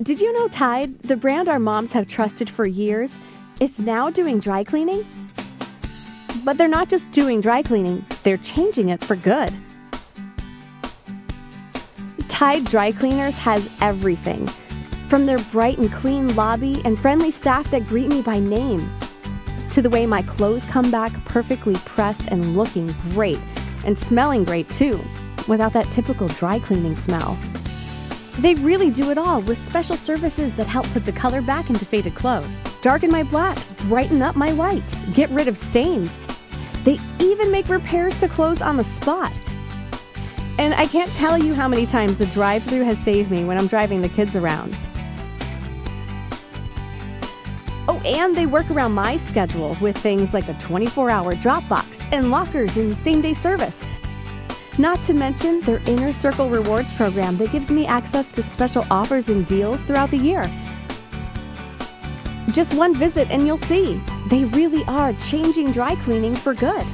Did you know Tide, the brand our moms have trusted for years, is now doing dry cleaning? But they're not just doing dry cleaning, they're changing it for good. Tide Dry Cleaners has everything from their bright and clean lobby and friendly staff that greet me by name, to the way my clothes come back perfectly pressed and looking great, and smelling great too, without that typical dry cleaning smell. They really do it all with special services that help put the color back into faded clothes, darken my blacks, brighten up my whites, get rid of stains. They even make repairs to clothes on the spot. And I can't tell you how many times the drive through has saved me when I'm driving the kids around. Oh, and they work around my schedule with things like a 24 hour drop box and lockers and same day service. Not to mention their Inner Circle Rewards program that gives me access to special offers and deals throughout the year. Just one visit and you'll see, they really are changing dry cleaning for good.